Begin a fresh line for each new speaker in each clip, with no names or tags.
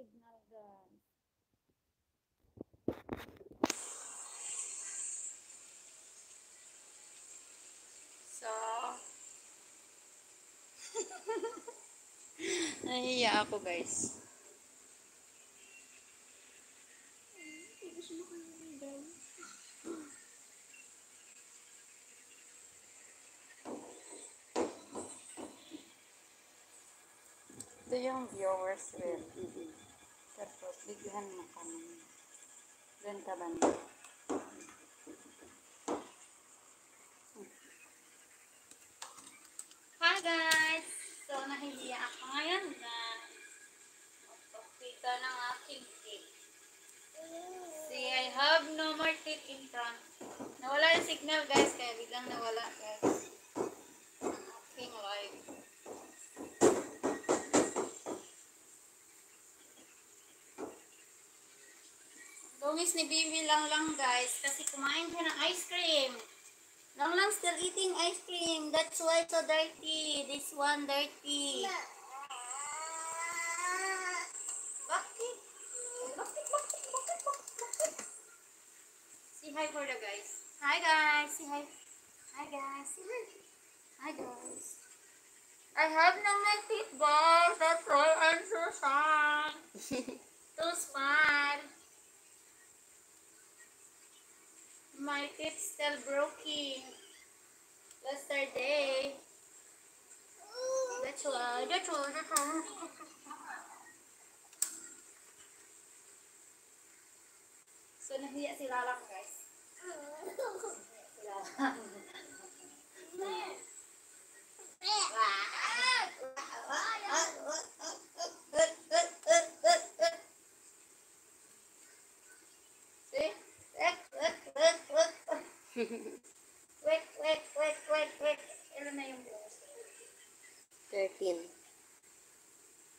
signal guys. So, nahiya ako guys. Ito yung viewers will. Bigyan mo kami. Doon ka ba niya? Hi guys! So, nahihiya ako ngayon na magpapita ng aking cake. See, I have no more teeth in front. Nawala yung signal guys, kaya biglang nawala guys. Ang aking live. Lungis ni Bibi lang lang guys kasi kumain siya ng ice cream. Lang lang still eating ice cream. That's why so dirty. This one dirty. Bakit? Bakit? Bakit? Bakit? Bakit? Say hi for the guys. Hi guys. Say hi. Hi guys. Say hi. Hi guys. I have no more teeth guys. That's why I'm so sad. Too smile. My teeth still broken. Yesterday. That's why. That's why. That's why. So, nahiya si Lalang, guys. Si Lalang. See? Wait, wait, wait, wait, wait. Ilan na yung buhok?
13.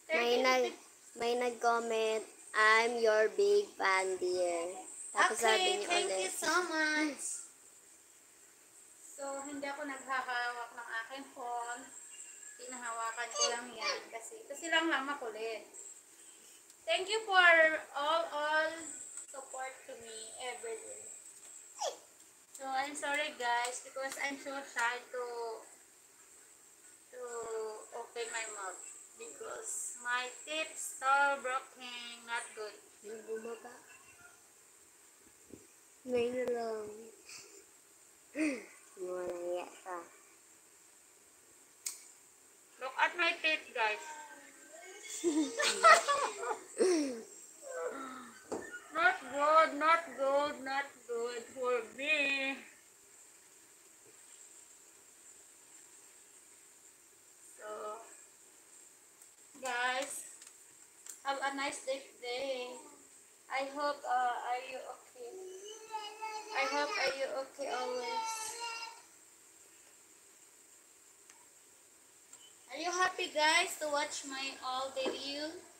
May nag may nag-comment, I'm your big fan dear. Tapos sabi
Okay,
niya
thank you
ulit,
so much. So, hindi ako naghahawak ng aking phone. Pinahawakan ko lang yan kasi kasi lang lang makulit. Thank you for all all support to me every day. So, I'm sorry guys because I'm so shy to to open my mouth because my teeth still broken, not good.
Yung bumaba. Ngayon lang. Walang iya ka.
Look at my teeth, guys. not good, not good, not good for me. So, guys, have a nice day today. I hope, uh, are you okay? I hope are you okay always. Are you happy guys to watch my all video? Wow.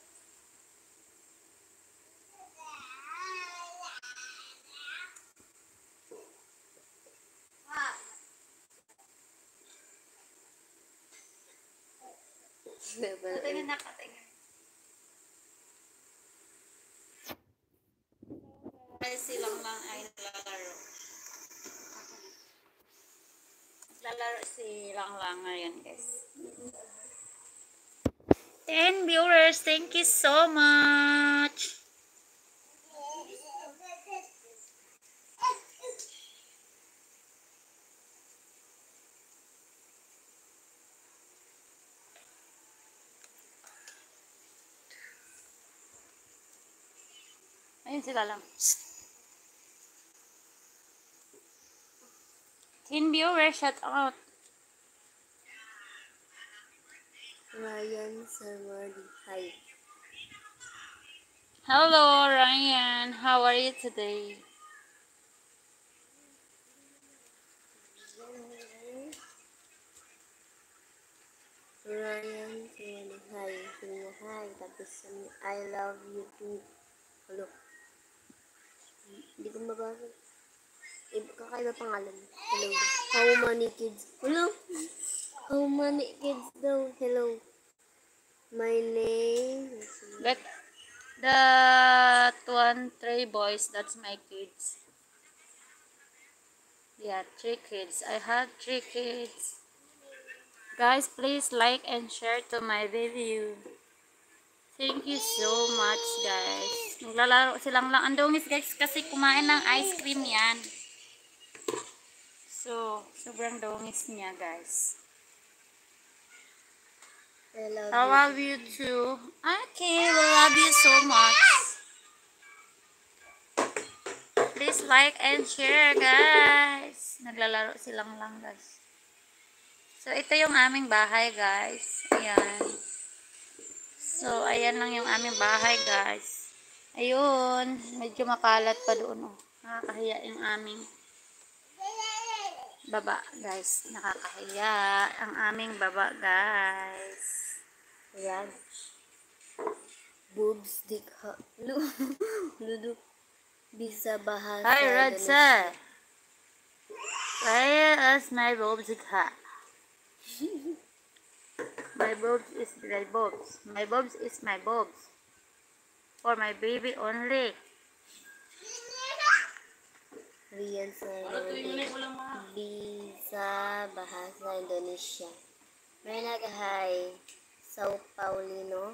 10 viewers, thank you so much. Ayun sila lang. 10 viewers, shout out.
Ryan. Hi.
Hello, Ryan. How are you today?
Ryan Samari. Hi. Tapos I love you too. Hello. Hindi ko mabasa. Iba kakaiba pangalan. Hello. How many kids? Hello. How many kids daw? Hello. My name.
Let That one, three boys, that's my kids. Yeah, three kids. I have three kids. Guys, please like and share to my video. Thank you so much, guys. Naglalaro silang lang. Ang dungis, guys, kasi kumain ng ice cream yan. So, sobrang dungis niya, guys.
I love
I
you.
love you too. Okay, we love you so much. Please like and share, guys. Naglalaro silang lang, guys. So, ito yung aming bahay, guys. Ayan. So, ayan lang yung aming bahay, guys. Ayun. Medyo makalat pa doon, oh. Nakakahiya yung aming baba, guys. Nakakahiya ang aming baba, guys.
Ayan. Boobs. Lu. Luduk. Bisa bahasa
Hi. Radsa. Where is my boobs ka? My boobs is my boobs. My boobs is my boobs. For my baby only.
Rian Sarodi. Bisa bahasa Indonesia. May nag-hi. Sao Paulino.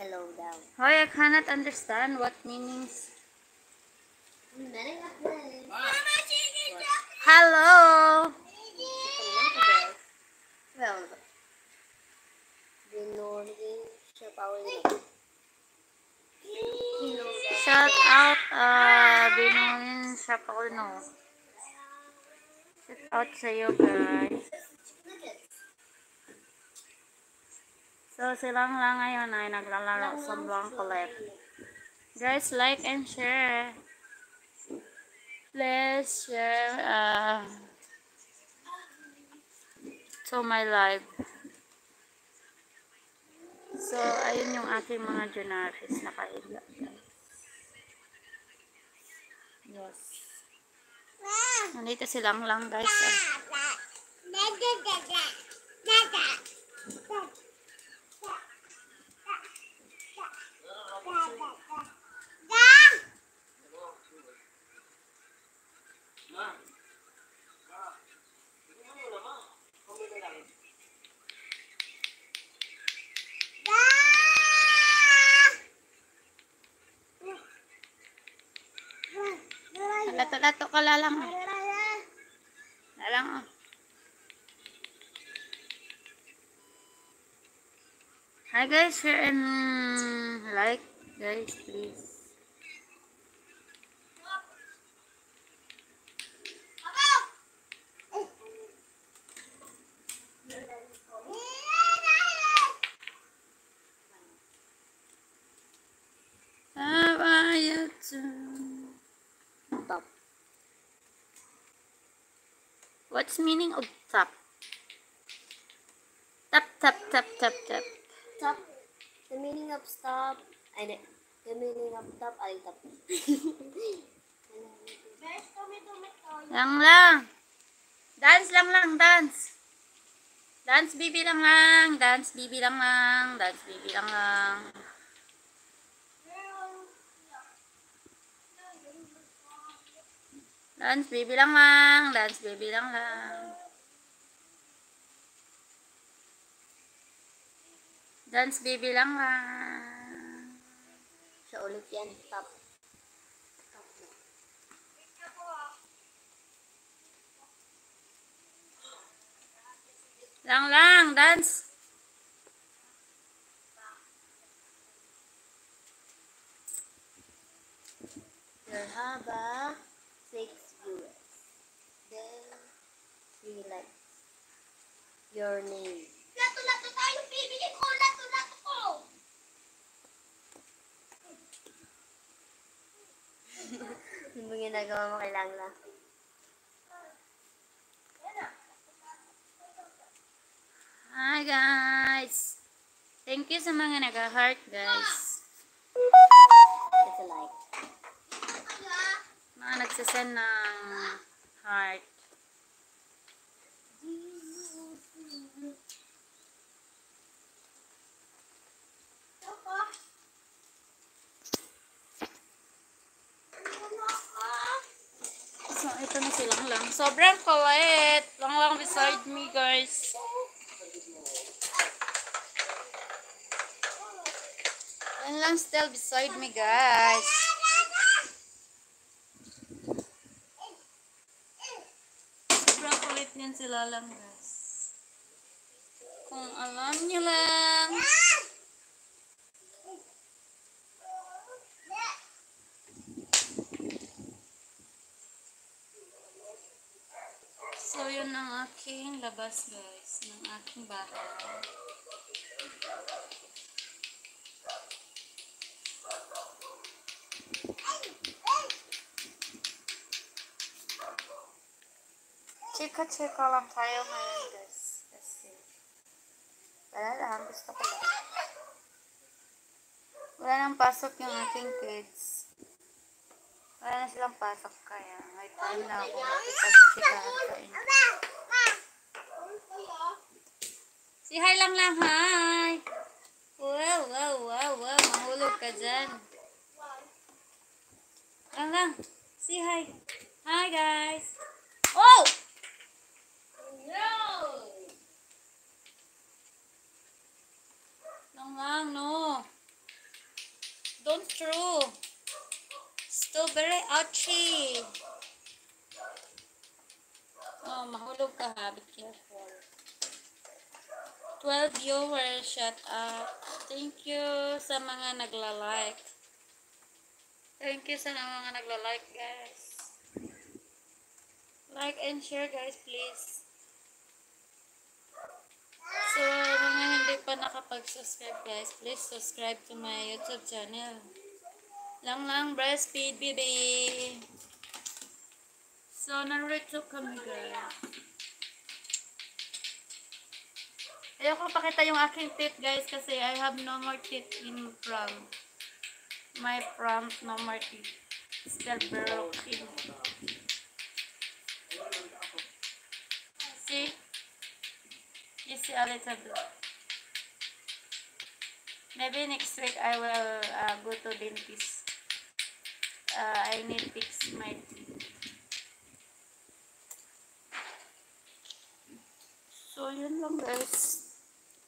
Hello daw.
Hoy, I cannot understand what meanings. Hello.
Well, Binoring siya Paulino.
Shout out, uh, Binunin sa Pauno. Shout out sa iyo, guys. So, silang lang ngayon ay naglalaro sa Blanco Lake. Guys, like and share. Please share uh, to my live. So, ayun yung aking mga Junaris nakahiga. guys. Yes. Nandito silang lang guys. ah. Lato-lato ka lalang. Lalang oh. Hi guys, share and like guys please. How are you too?
Top.
What's meaning of tap? Tap tap tap tap tap.
Top. The meaning of stop. Ay, di. The meaning of top ay top.
Lang lang. Dance lang lang, dance. Dance bibi lang lang, dance bibi lang lang, dance bibi lang lang. Dance bibi lang lang, dance bibi lang lang. Dance bibi lang lang.
Siya ulit yan. Top. Top na.
Lang lang, dance.
Your haba, six. Then, three likes. Your name.
Lato-lato tayo, bibili ko, lato-lato ko.
Ano ba ginagawa mo kay Langla?
Hi guys. Thank you sa mga nag-heart guys.
It's a like.
Mga nagsasend ng heart. So, ito na silang lang. Sobrang kulit. Lang lang beside me, guys. Lang lang still beside me, guys. Guys. Kung alam niyo lang. So, yun ang aking labas, guys. Ng aking bahay. Chika-chika lang tayo ngayon, guys. Kasi, wala lang. Gusto ko lang. Wala nang pasok yung aking kids. Wala na silang pasok kaya. May time na ako makipag-chikahan sa inyo. Si hi lang lang, hi! Wow, wow, wow, wow. Mahulog ka dyan. Lang lang. Si hi. Hi, guys. Oh! No! Lang lang, no. Still very ouchy. Oh, mahulog ka ha. Be careful. 12 viewers, shut up. Thank you sa mga nagla-like. Thank you sa mga nagla-like, guys. Like and share, guys, please. So, mga hindi pa nakapag-subscribe, guys, please subscribe to my YouTube channel. Lang lang breastfeed, baby. So, narito kami, guys. Ayoko pakita yung aking teeth, guys, kasi I have no more teeth in front. My front, no more teeth. Still broken. See? You see a little bit. Maybe next week I will uh, go to dentist. Uh, I need fix my. So, yun lang guys.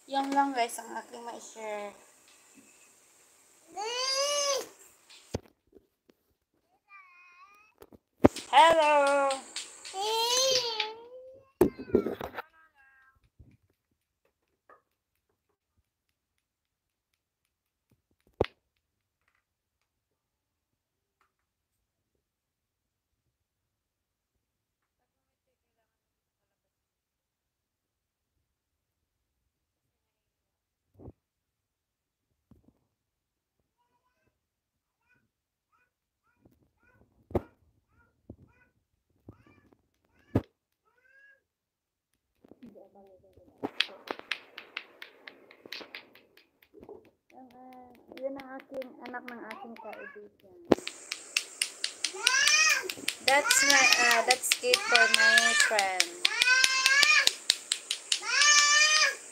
Yan lang guys ang aking ma-share. Hello! Yun ang aking anak ng aking kaibigan. That's my uh, that's kid for my friend.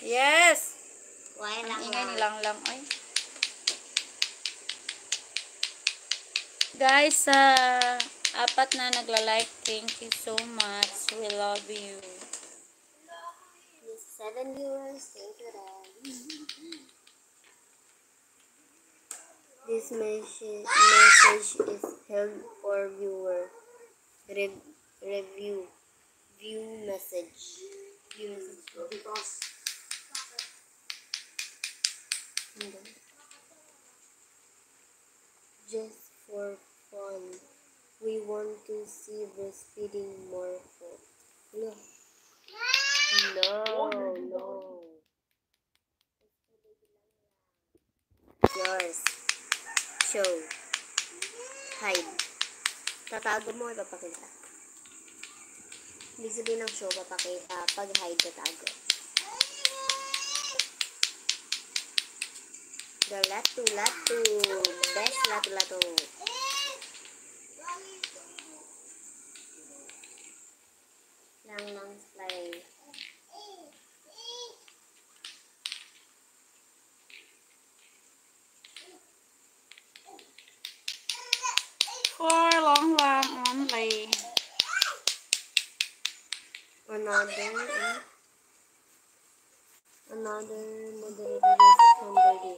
Yes.
Why
Ang ingay ni lang lang ay. Guys, sa apat na nagla-like, thank you so much. We love you.
Seven viewers, thank you, Dad. This message, message is held for viewer. Re- review. View message. View message. Just for fun. We want to see breastfeeding more for. No. No, no. Yours. Show. Hide. Tatago mo, ipapakita. Ibig sabihin ng show, papakita. Pag hide, tatago. The latu latu. Best latu latu. Lang lang slide.
For long lang only.
Another, uh, another moderated Sunday.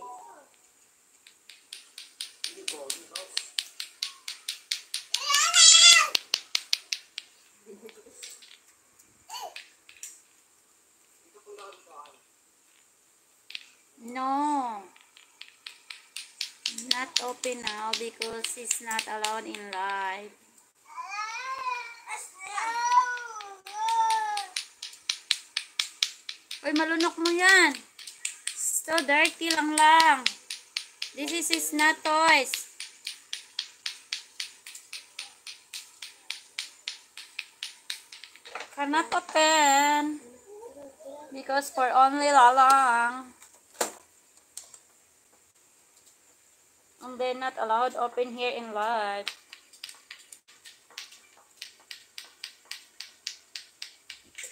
No. Not open now because it's not allowed in live. Uy, malunok mo yan. So dirty lang lang. This is, is not toys. Cannot open. Because for only lalang. And they're not allowed open here in live.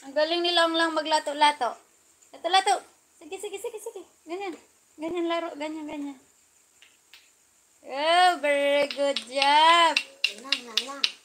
Ang galing nilang lang maglato-lato. Lato-lato. Sige, sige, sige, sige. Ganyan. Ganyan laro. Ganyan, ganyan. Oh, very good job.
Lang, lang, lang.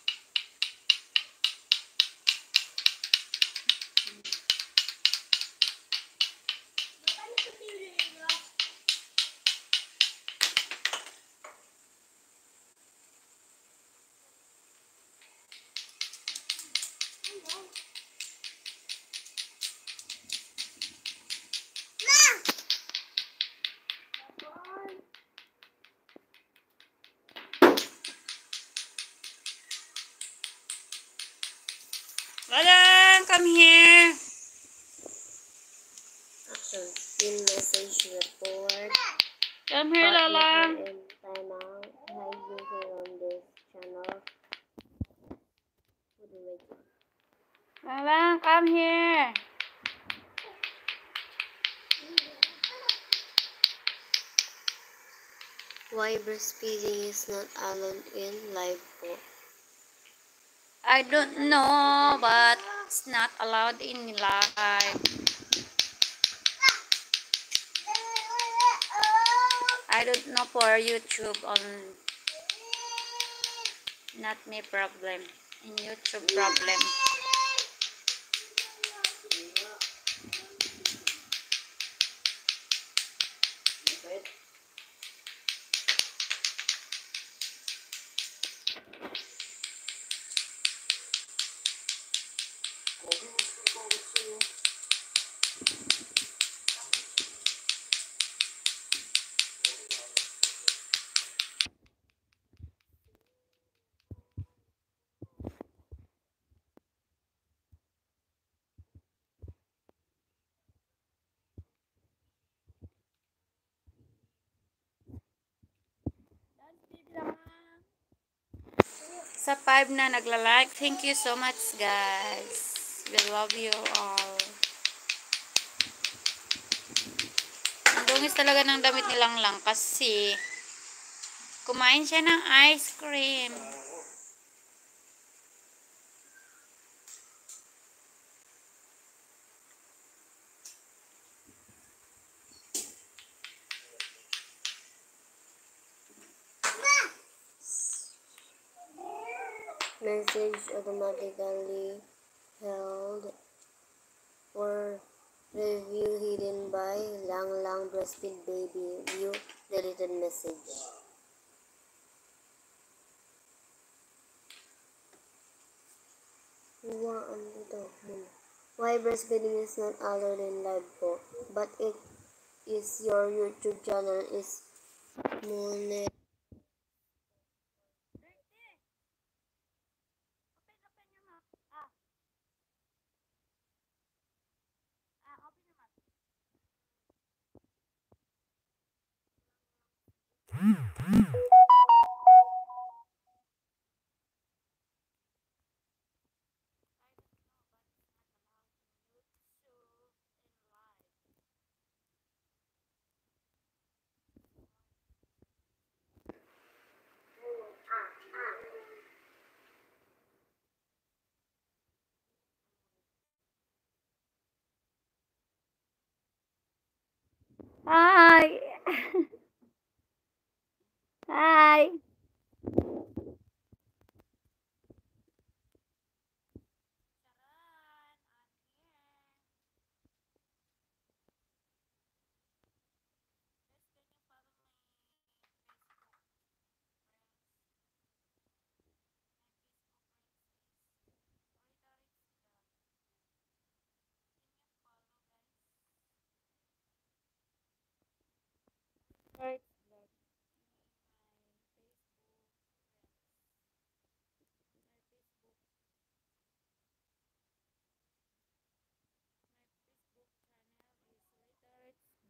Come here.
Action. Pin message report.
Come here,
there.
Lalang, come here.
Why breastfeeding is not allowed in live po?
I don't know, but it's not allowed in live. I don't know for YouTube on not me problem. In YouTube problem. Sa 5 na nagla-like. Thank you so much, guys. We love you all. Ang dungis talaga ng damit nilang lang kasi kumain siya ng ice cream.
Automatically held for review hidden by Lang Lang Breastfeed Baby. View deleted message. Wa, ano ito? Why breastfeeding is not allowed in live po, but it is your YouTube channel is monet.
Hi! Hi!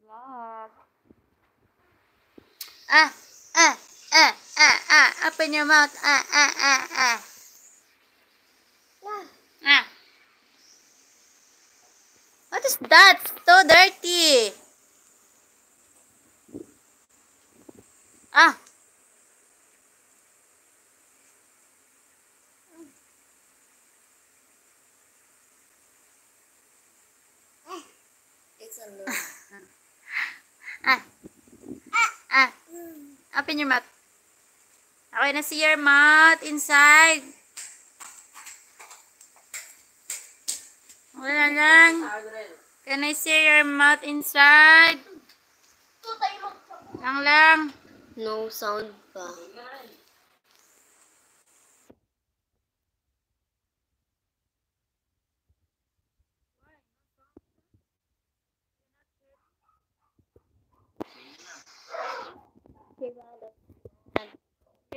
Vlog. Ah, ah, ah, ah, ah, open your mouth. Ah, ah, ah, ah. Ah. What is that? So dirty. Ah.
It's a lot.
Ah. Ah. Open your mouth. Okay na see your mouth inside. Wala lang. Can I see your mouth inside? Lang lang.
No sound pa.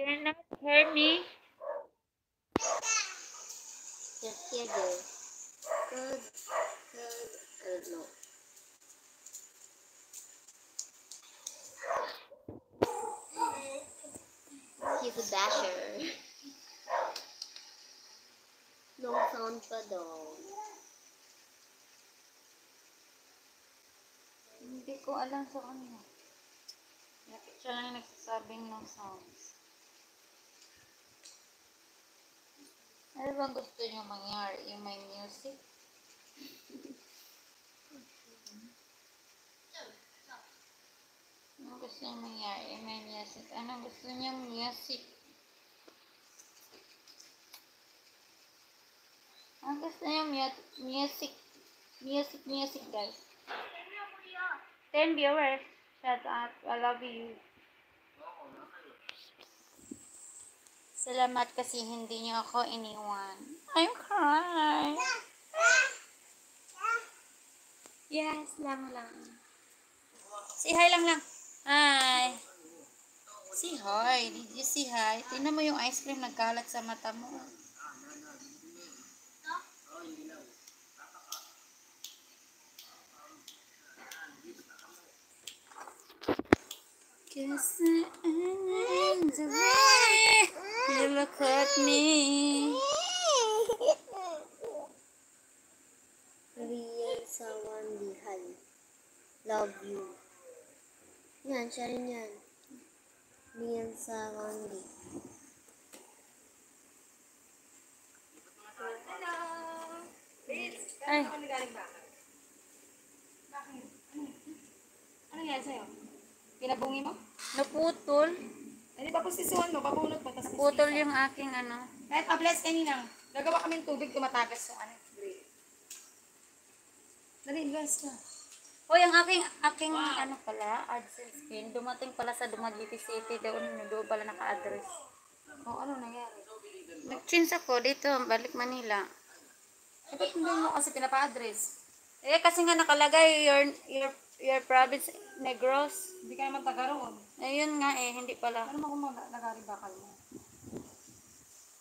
You hear me?
Just here, girl. Good. Good. I don't know. He's a basher. No sound pa daw.
Hindi ko alam sa kanya. Siya lang nagsasabing no sounds. Ano bang gusto niyo mangyari? Yung may music? Ano gusto niyo mangyari? Yung may music. Anong gusto niyo music? Ano gusto niyo mu- music? Music, music guys. 10 viewers. Shut up. I love you. Salamat kasi hindi niyo ako iniwan. I'm crying. Yes, lang lang. Say hi lang lang. Hi. Say hi. Did you say hi? Tingnan mo yung ice cream nagkalat sa mata mo. I'm the way you look at me.
Real someone behind. Love you. Yan, siya rin yan. Real someone
Ay,
Ano yan sa'yo? Pinabungi mo?
naputol.
Eh, di ba posisyon mo? Babunot mo. Tapos
Naputol yung aking ano.
Kahit pa-bless kanina. Gagawa kami ng tubig, tumatagas yung ano. Dali, guys ka.
Hoy, ang aking, aking ano pala, AdSense pin, dumating pala sa Dumaguete City, doon, doon pala naka-address.
O, ano nangyari?
Nag-change ako dito, balik Manila.
Eh, ba't hindi mo kasi pinapa-address?
Eh, kasi nga nakalagay your, your, your province Negros.
Hindi ka naman taga roon.
Ayun nga eh, hindi pala.
Ano mo kung mag- nagari-bakal mo?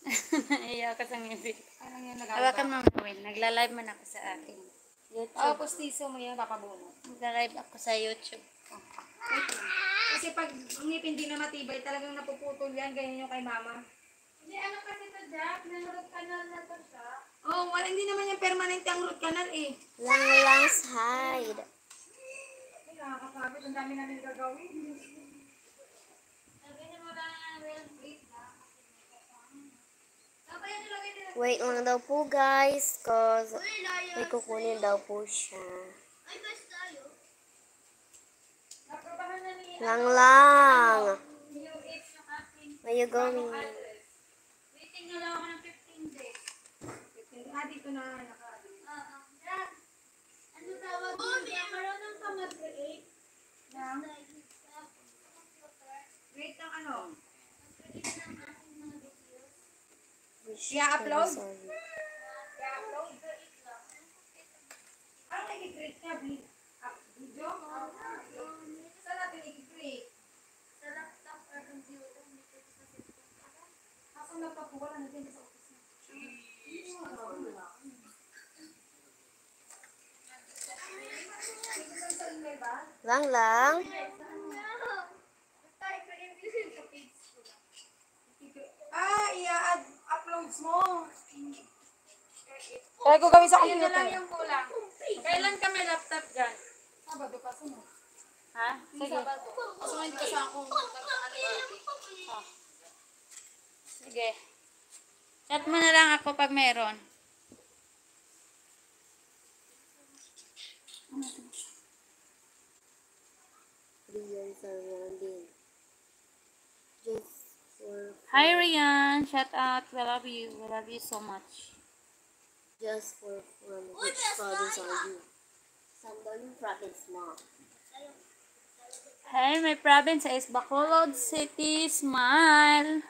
Naiya ka sa ngipin.
Ano yung
Hawakan
nagari-bakal?
mo Will, nagla-live man ako sa akin. YouTube.
postiso mo yan, papabunot.
Nagla-live ako sa YouTube.
Wait lang. Kasi pag ngipin di na matibay, talagang napuputol yan, ganyan yung kay mama.
Hindi, ano kasi to, Jack? Nanood kanal na to siya.
Oh, wala, hindi naman yung permanente ang root canal eh.
Lang lang hide.
Nakakapagod. Ang dami namin gagawin.
Lang, wait lang. Ano
lang daw po guys, cause may kukunin daw po siya.
Na
Lang lang.
yung age ng aking
Where you going?
Waiting na lang ako ng 15 days.
Ah, dito na naka...
Oo. Jack, ano tawag dito? Marunong ka mag-create ng
Wait lang ano?
mag-create ng aking mga videos.
I-upload?
Sorry.
I-upload? Ano nag-create ka? Vi- ah, Video? Saan natin i-create?
Sa laptop or computer, hindi ko sa cellphone.
Asan na pa po? Wala na din sa office na. Ito sa email ba?
Lang lang.
Ah, i-uploads mo. Kaya ko gawin sa
Ayun na lang
computer.
yung kulang. Kailan ka may laptop dyan?
Sabado pa sunod.
Ha? Sige. Kaso hindi kasi ako ano Oh. Sige. Chat mo na lang ako pag meron.
Rian surrounding. Just for
Hi Rian, shout out. We love you. We love you so much.
just for fun. Which province are you? Sambalun province, mom.
Hey, my province is Bacolod City. Smile.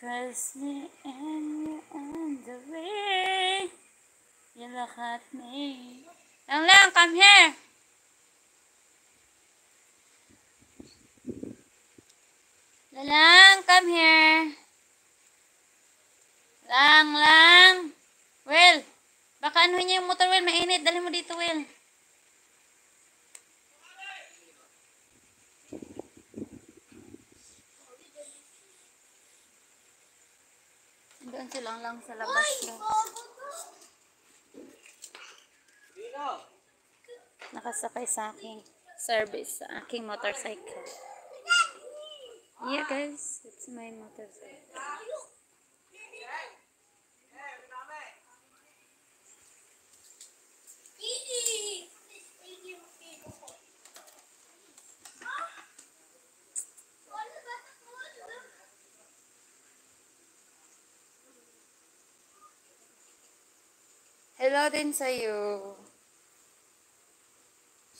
Cause me and you on the way. You look at me. Lang lang, come here. Lang, come here. Lang, lang. Will, baka anuhin niya yung motor, Will. Mainit. Dali mo dito, Will. Doon silang lang sa labas. guys. Nakasakay sa aking service, sa aking motorcycle. Yeah, guys. It's my motorcycle. Hello din sa iyo.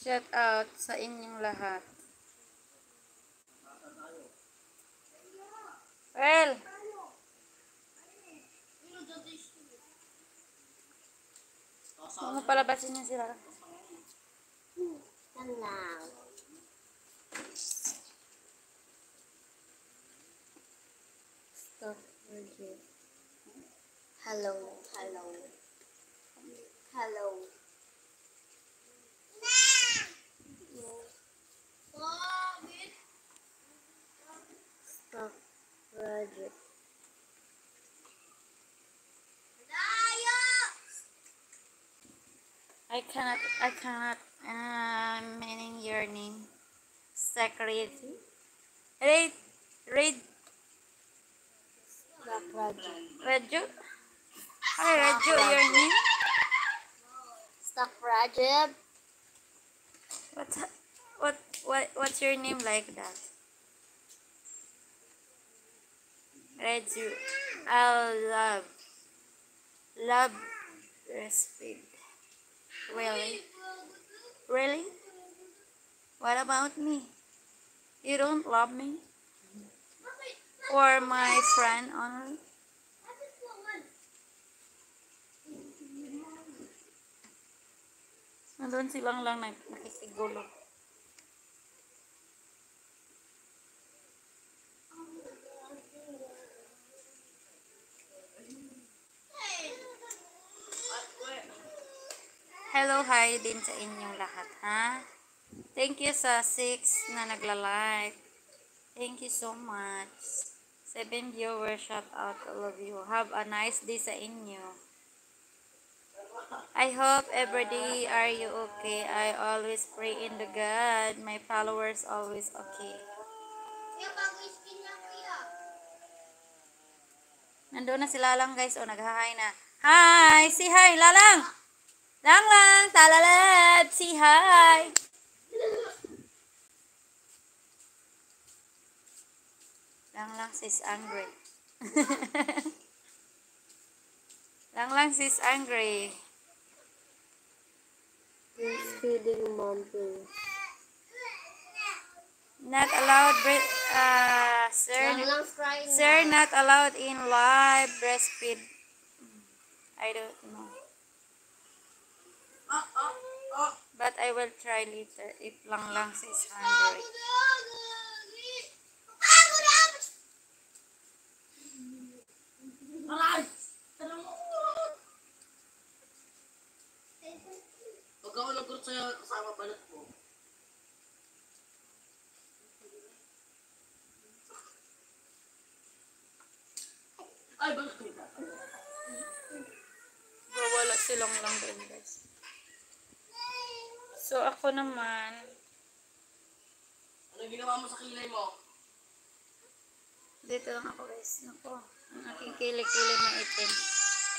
Shout out sa inyong lahat. Well, huwag mo palabasin niya sila.
Lang. Stop. Hello, hello. Hello.
I cannot, I cannot, uh, meaning your name. Secretary. Read, read,
Roger.
Reju. Hi, Reju, your name?
Stop Rajab.
What, what, what, what's your name like that? Reju. I love, love breastfeed. Really? Really? What about me? You don't love me? Or my friend only? Nandun silang lang nakikigulo. Hello, hi din sa inyong lahat, ha? Thank you sa 6 na nagla-like. Thank you so much. 7 viewers, shout out all of you. Have a nice day sa inyo. I hope every day are you okay. I always pray in the God. My followers always okay. Nandun na sila lang guys. O, nag-hi na. Hi! Si hi! Lalang! Lang lang! Talalad! Si hi! Lang lang sis angry. lang lang sis angry.
He's feeding mom too.
Not allowed, uh, sir.
Lang
Sir, not allowed in live breastfeed. I don't know. But I will try later if lang lang 600. Pag
ako nag-group sa'yo, kasama balat mo. Ay, balat ko
Wala silang lang din, guys. So ako naman,
Ano ginawa mo sa kilay mo?
dito lang ako guys. Nako, ang aking kilikili maitim.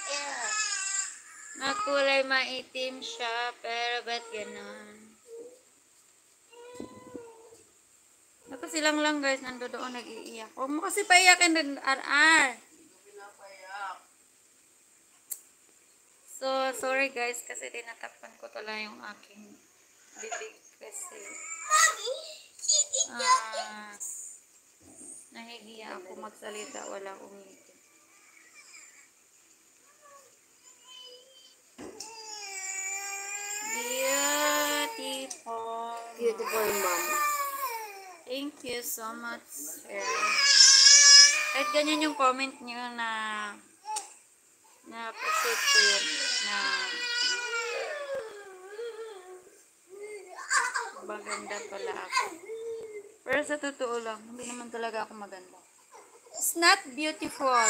Yeah.
Nakulay maitim siya, pero ba't ganon? Ako silang lang guys, nando doon nag-iiyak. Huwag mo kasi paiyakin din, RR. So, sorry guys, kasi tinatapan ko tala yung aking bibig kasi ah, nahihiya ako magsalita, wala umitin. Beautiful.
Beautiful mom.
Thank you so much, sir. Kahit ganyan yung comment niyo na na appreciate ko yun na maganda pala ako. Pero sa totoo lang, hindi naman talaga ako maganda. It's not beautiful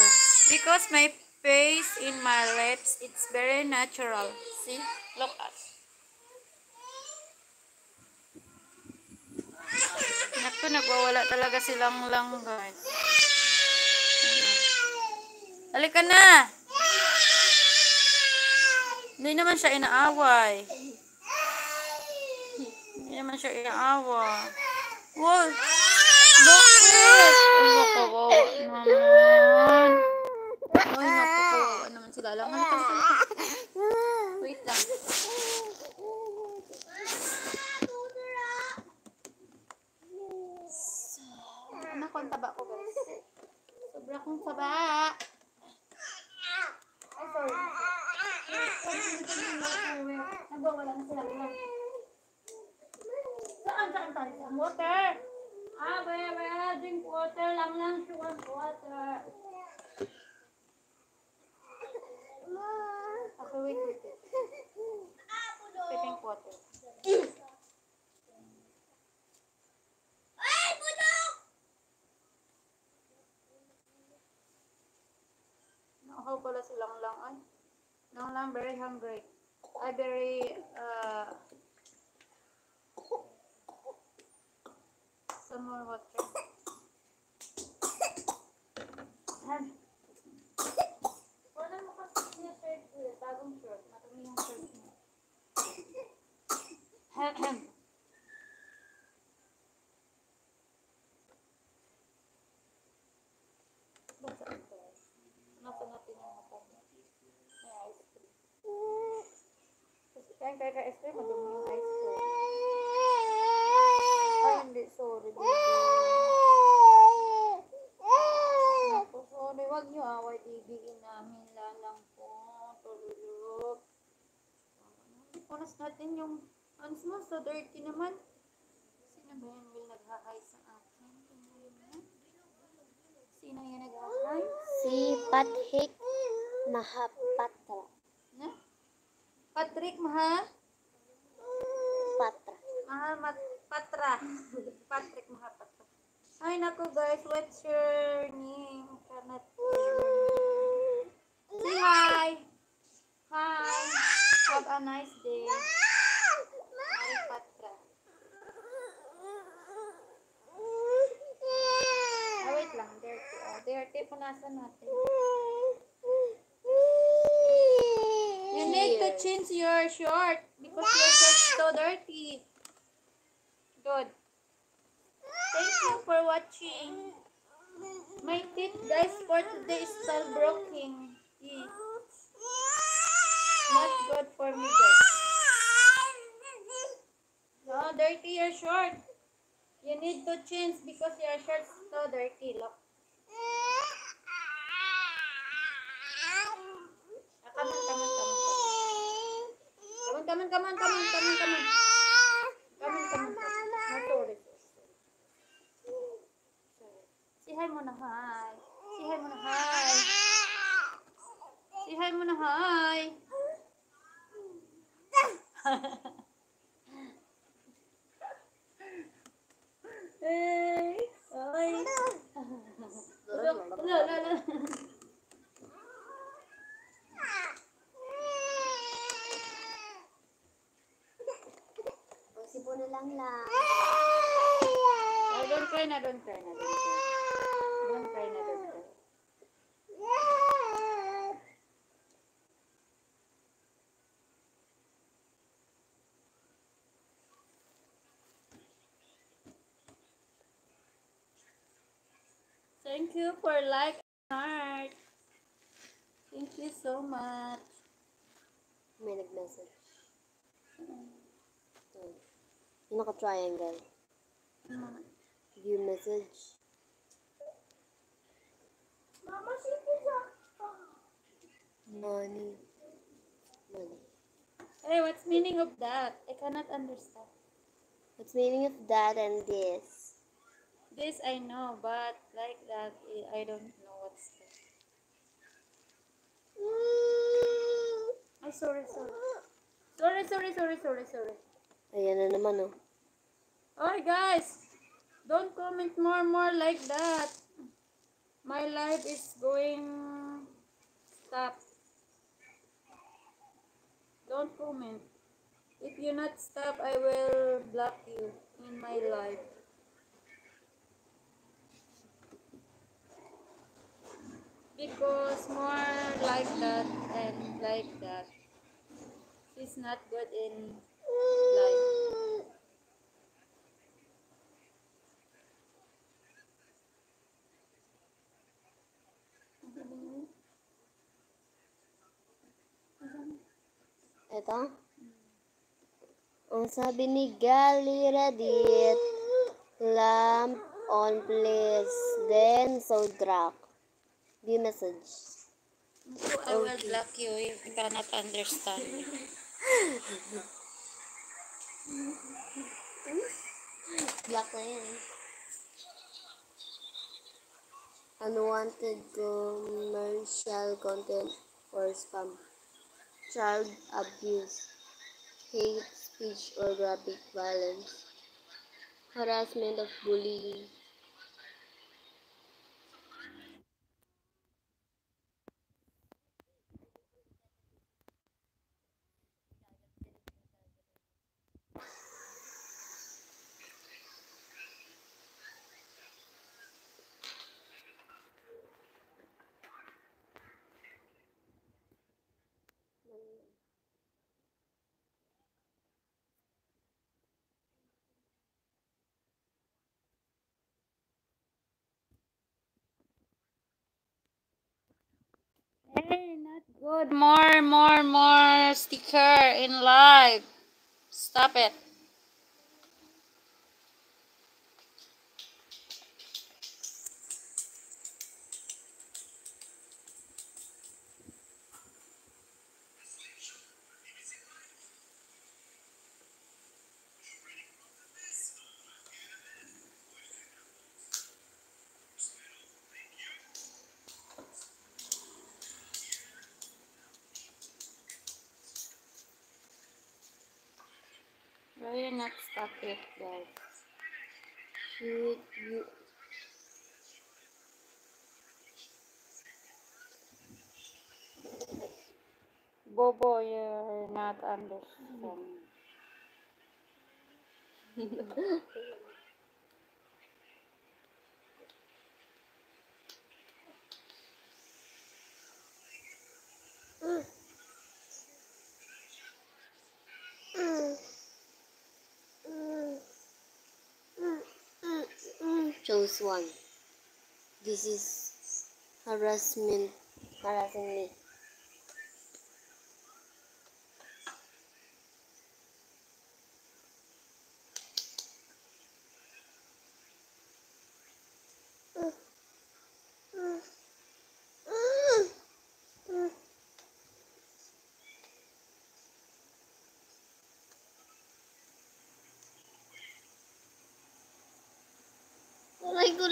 because my face in my lips, it's very natural. See? Look at. Naku, nagwawala talaga silang lang, guys. Halika na! Hindi naman siya inaaway. Hindi naman siya inaaway. Wow! Bakit? Ano ka, wow naman. Ay, naku, kawawa naman sila lang. Ano kasi? Wait lang. Ano ko ang taba ko, guys? Sobra kong taba. Ay, sorry. Nagwawala na sila. Saan, saan tayo? Sa water. Ah, baya, baya. Drink water lang lang. Sugar water. Okay, wait, wait, drink water. Nauhaw pala silang lang ay. Lang lang very hungry. Ay very uh some more water. Mo kasi niya shirt ko. Bagong shirt. Matumi yung shirt mo. Basta natin niya. May ice cream. Kasi kaya kaya ka ice cream, madumi yung ice cream. Sorry, baby. Ako, sorry. Wag niyo away. Ibigin namin lalang po. Tululog. Oras natin yung hands mo. So dirty naman. Sino ba yan will naghahay sa akin? Sino yung naghahay?
Si Patrick Mahapatra.
Na? Patrick, maha?
Patra.
Mahal mat Patra. Patrick Mahapatra. Ay, naku guys. What's your name? Cannot Say hi. Hi. Have a nice day. Mari Patra. Ah, wait lang. Dirty. Oh, dirty. Punasan natin. You need to change your short because your so dirty. Good. Thank you for watching. My tip guys for today is still broken. Yeah. Not good for me guys. No, dirty your short. You need to change because your short's so dirty. Look. Ah, come on, come on, come on. Come on, come on, come on, come on, come on. Come on, come on. Say hi mo na hi. Say hi mo na hi. Say hi mo na hi.
hey. Oy. Look, look, look, lang lang.
Oh, don't cry na, don't cry na, don't cry. Thank you for like and heart. Thank you so much.
May nag-message. Ito. Yung naka-triangle. View message.
Mama, sige sa.
Money. Money.
Hey, what's meaning of that? I cannot understand.
What's meaning of that and this?
This I know, but like that, I don't know what's that. Ay, sorry, sorry. Sorry, sorry, sorry, sorry, sorry.
Ayan na naman, oh.
Alright, guys. Don't comment more, more like that. My life is going stop. Don't comment. If you not stop, I will block you in my life. Because more like that and like that is not good in life.
Ito. Ang sabi ni Gali Radit, lamp on please, then so drag. View message.
So I will block you if you cannot understand.
Black na yan. Unwanted commercial content or spam. Child abuse. Hate speech or graphic violence. Harassment of bullying.
Not good. More, more, more sticker in live. Stop it. Why you not stop it, guys?
Should you
Bobo, you're not understanding.
Chose one? This is harassment. Harassing me.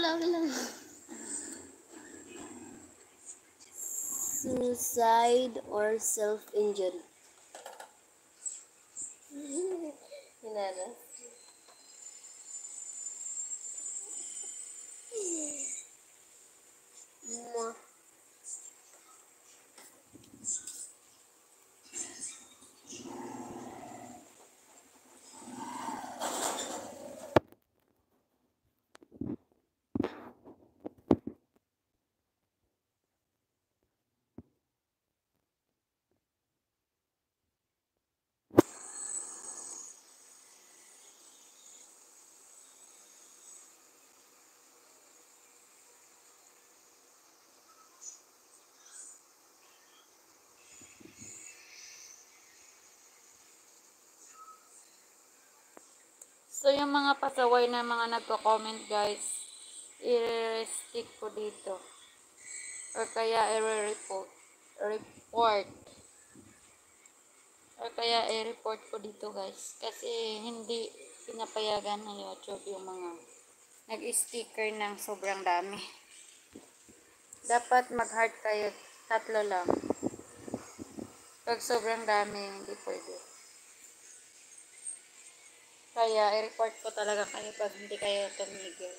Ko lang. Suicide or self-injury? Hinaras. Mwah.
So, yung mga pasaway na mga nagko-comment, guys, i-stick ko dito. Or kaya i-report. Report. Or kaya i-report ko dito, guys. Kasi hindi pinapayagan ng YouTube yung mga nag-sticker ng sobrang dami. Dapat mag-heart kayo. Tatlo lang. Pag sobrang dami, hindi pwede. Kaya, i-report ko talaga kayo pag hindi kayo tumigil.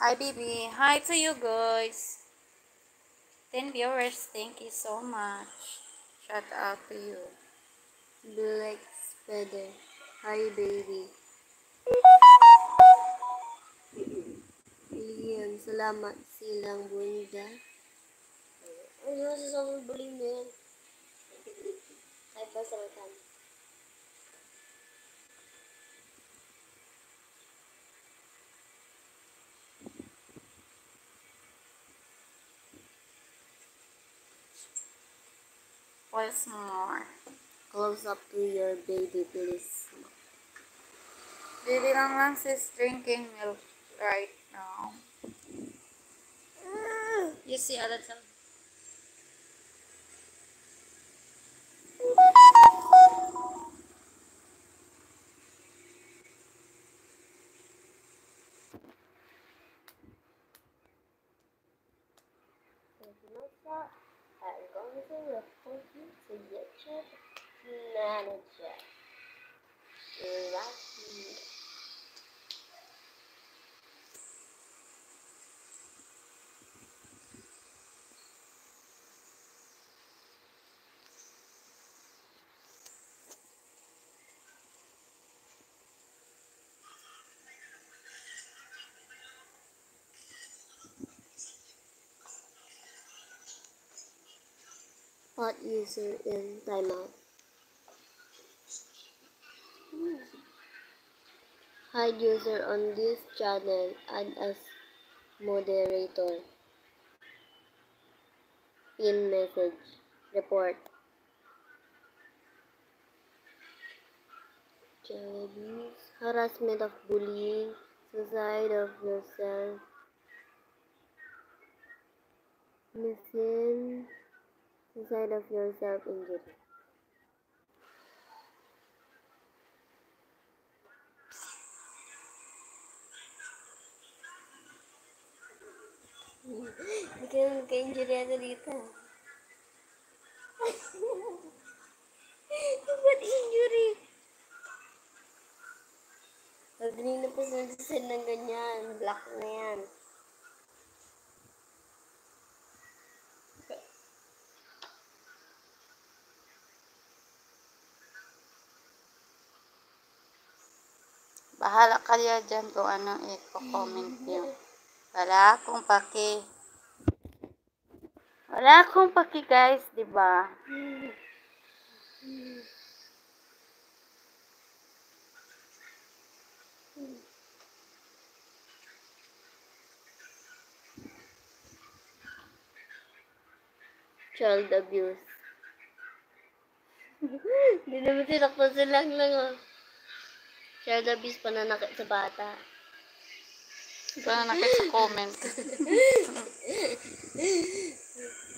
Hi, baby. Hi to you guys. 10 viewers. Thank you so much. Shout out to you.
Black Spider. Hi, baby. Liam, salamat silang bunda. Ano yung masasabi buling mo yan? Ay, pasarakan.
What's more?
Close up to your baby, please.
Baby lang lang sis drinking milk right now. You see other some
Masa, I'm going to report you to YouTube manager. Lucky. Hot user in timeout. Hide user on this channel. Add as moderator. Pin message. Report. Abuse. Harassment of bullying. Suicide of yourself. Missing. Suicide of yourself injury. Hindi ka naman ka-injury ako dito. Ba't injury? Pagdating na pa sa nagsasend ng ganyan, black na yan.
Bahala kayo dyan kung anong i-comment nyo. Wala akong paki. Wala akong paki guys, di ba?
Child abuse. Hindi naman sinaktan silang lang oh. Child abuse, pananakit sa bata.
Ito na nakit sa comment.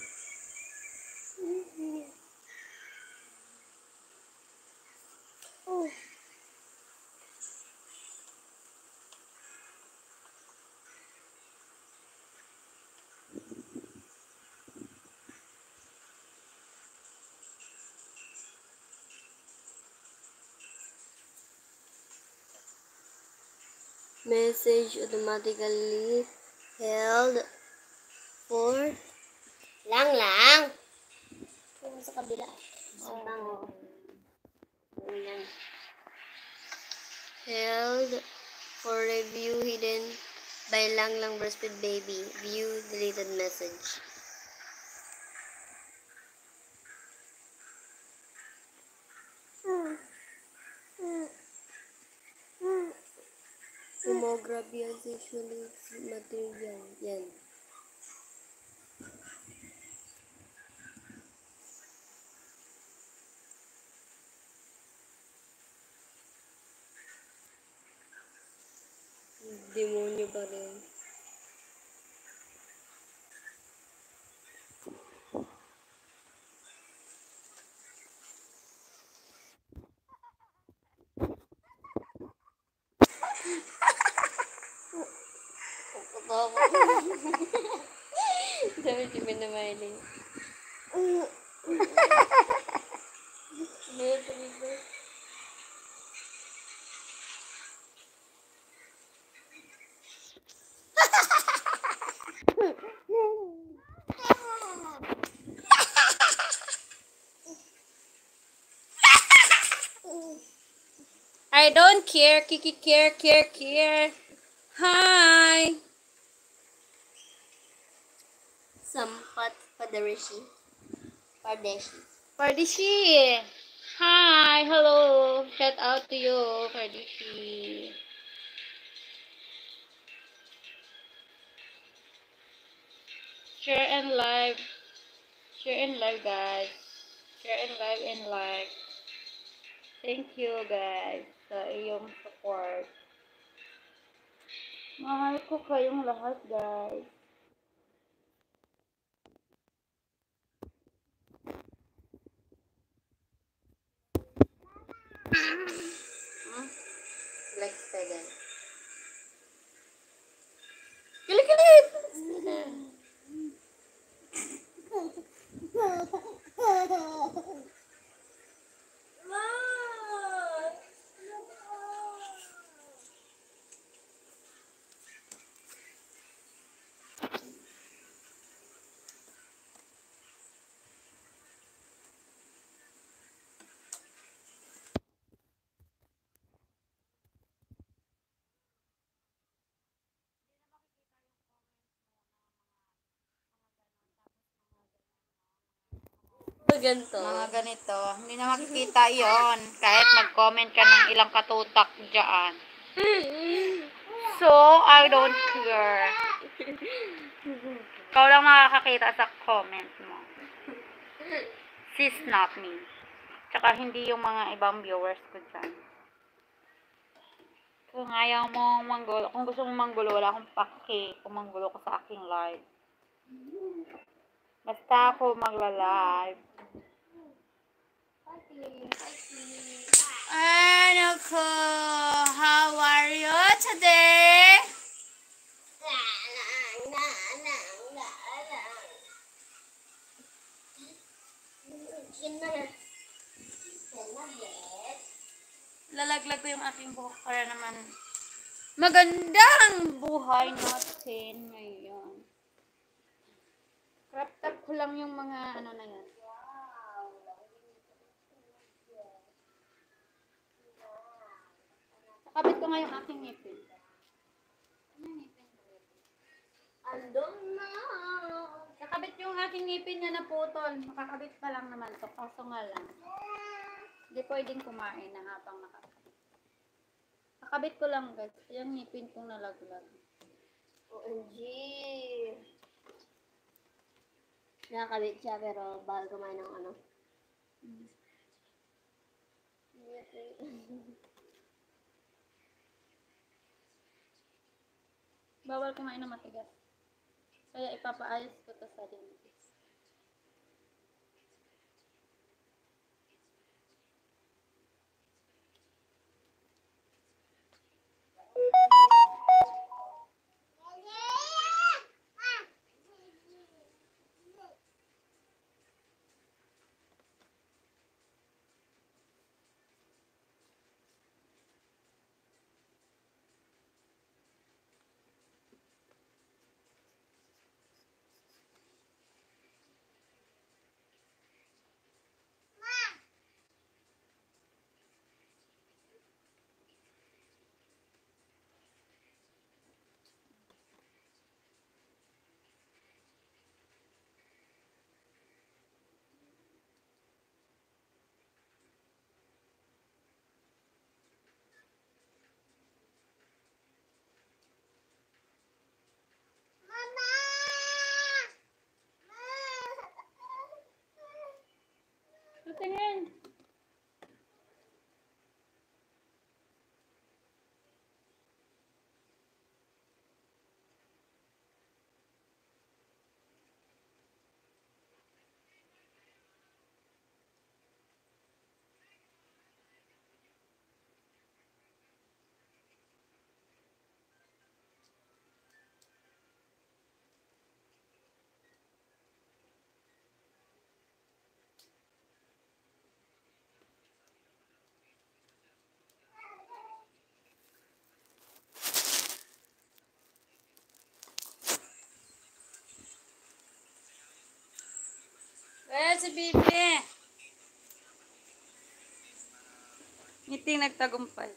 Message automatically held for lang lang. Sa kabila. Held for review hidden by lang lang breastfeed baby. View deleted message. Agrarian usually material. Yan. Demonyo pa rin. Sabi si Minamaylin. Meron pa dito.
I don't care, Kiki care, care, care. Hi!
Padarishi. Pardeshi.
Pardishi! Hi! Hello! Shout out to you, Pardishi. Share and live. Share and live, guys. Share and live and like. Thank you, guys, sa iyong support. Mahal ko kayong lahat, guys.
Like Spider. Ganito.
Mga ganito. Hindi na makikita yon Kahit mag-comment ka ng ilang katutak dyan. So, I don't care. Ikaw lang makakakita sa comment mo. Sis, not me. Tsaka hindi yung mga ibang viewers ko dyan. Kung ayaw mo manggulo, kung gusto mo manggulo, wala akong paki kung manggulo ko sa aking live. Basta ako magla-live. Ano ko? How are you today? Lalaglag ko yung aking buhok para naman magandang buhay natin ngayon. Crop top ko lang yung mga ano na yan. Nakabit ko nga yung aking ngipin.
Andong na.
Nakabit yung aking ngipin na naputol. Makakabit pa lang naman to. Kaso nga lang. Hindi pwedeng kumain na habang nakakabit. Nakabit ko lang guys. Yung ngipin kong nalaglag.
OMG. Nakakabit siya pero bawal kumain ng ano.
Bawal kumain ng matigas. Kaya ipapaayos ko to sa dentist. Tingin. Well, si Bibi. Ngiting nagtagumpay.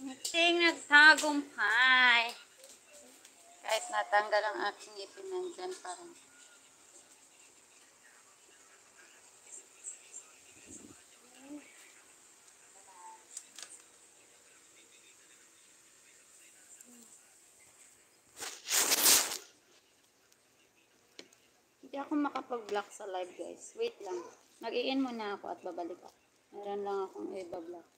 Ngiting nagtagumpay. Kahit natanggal ang aking ngipin, nandyan pa rin. Hindi ako makapag-block sa live guys. Wait lang. Mag-i-in muna ako at babalik ako. Meron lang akong i-block.